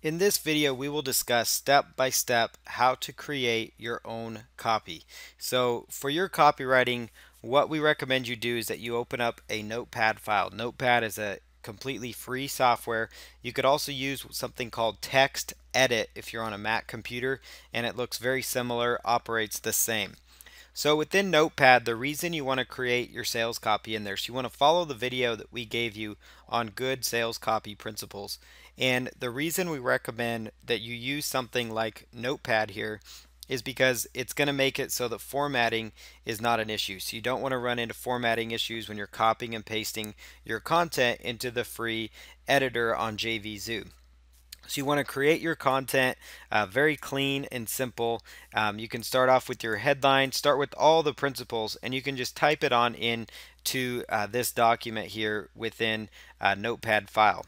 In this video, we will discuss step by step how to create your own copy. So for your copywriting, what we recommend you do is that you open up a notepad file. Notepad is a completely free software. You could also use something called text edit if you're on a Mac computer and it looks very similar, operates the same. So within Notepad, the reason you want to create your sales copy in there, so you want to follow the video that we gave you on good sales copy principles. And the reason we recommend that you use something like Notepad here is because it's going to make it so that formatting is not an issue. So you don't want to run into formatting issues when you're copying and pasting your content into the free editor on JVZoo. So you want to create your content uh, very clean and simple. Um, you can start off with your headline, start with all the principles, and you can just type it on into uh, this document here within a Notepad file.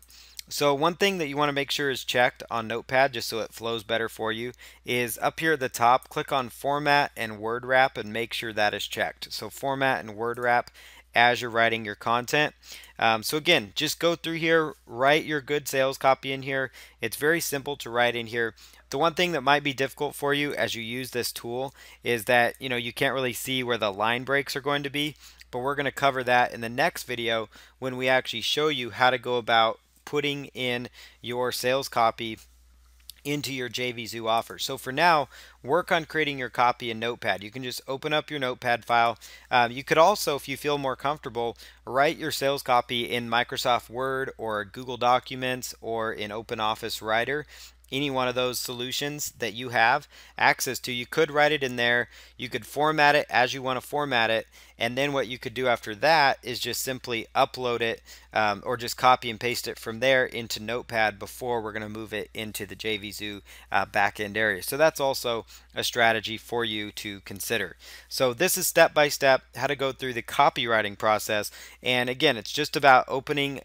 So one thing that you want to make sure is checked on Notepad just so it flows better for you is up here at the top click on format and word wrap and make sure that is checked. So format and word wrap as you're writing your content. Um, so again, just go through here, write your good sales copy in here. It's very simple to write in here. The one thing that might be difficult for you as you use this tool is that you know you can't really see where the line breaks are going to be, but we're going to cover that in the next video when we actually show you how to go about putting in your sales copy into your JVZoo offer. So for now, work on creating your copy in Notepad. You can just open up your Notepad file. Um, you could also, if you feel more comfortable, write your sales copy in Microsoft Word or Google Documents or in OpenOffice Writer any one of those solutions that you have access to. You could write it in there. You could format it as you want to format it. And then what you could do after that is just simply upload it um, or just copy and paste it from there into Notepad before we're going to move it into the JVZoo uh, backend area. So that's also a strategy for you to consider. So this is step by step how to go through the copywriting process. And again, it's just about opening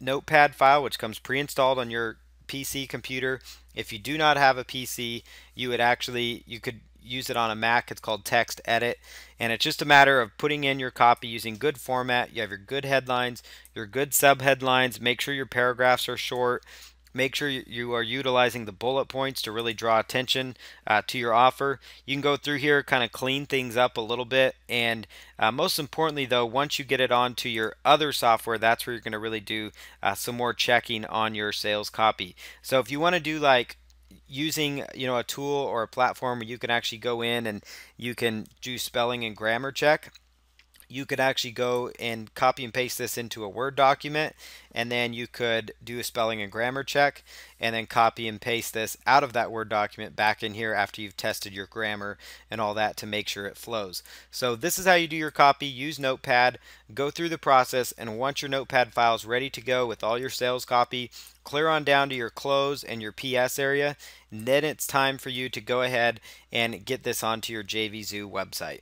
Notepad file, which comes pre-installed on your PC computer. If you do not have a PC, you would actually you could use it on a Mac. It's called Text Edit, and it's just a matter of putting in your copy using good format. You have your good headlines, your good subheadlines. Make sure your paragraphs are short. Make sure you are utilizing the bullet points to really draw attention uh, to your offer. You can go through here, kind of clean things up a little bit. And uh, most importantly, though, once you get it onto your other software, that's where you're going to really do uh, some more checking on your sales copy. So if you want to do like using you know a tool or a platform where you can actually go in and you can do spelling and grammar check you could actually go and copy and paste this into a Word document and then you could do a spelling and grammar check and then copy and paste this out of that Word document back in here after you've tested your grammar and all that to make sure it flows. So this is how you do your copy. Use Notepad, go through the process, and once your Notepad file is ready to go with all your sales copy, clear on down to your close and your PS area, and then it's time for you to go ahead and get this onto your JVZoo website.